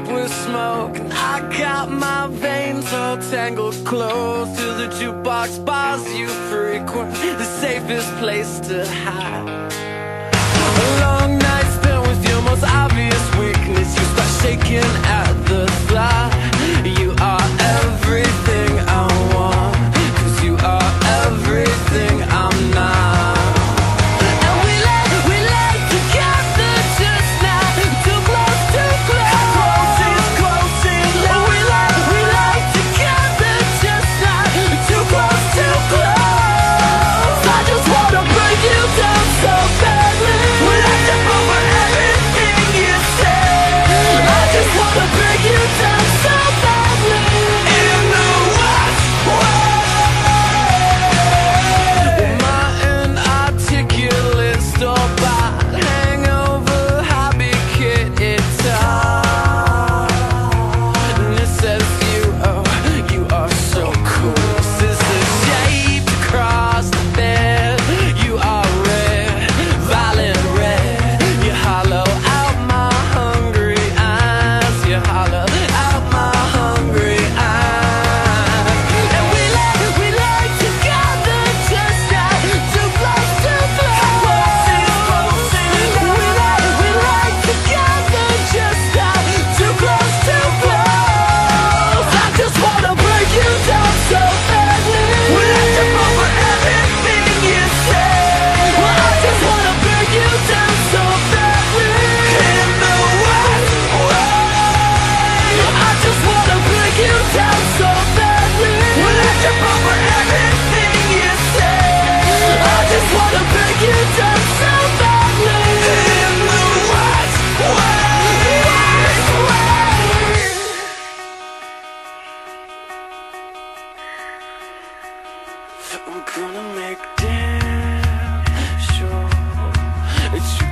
up with smoke. I got my veins all tangled close to the jukebox bars you frequent, the safest place to hide. A long night spent with your most obvious weakness. You start shaking at the thought. make damn sure it's you.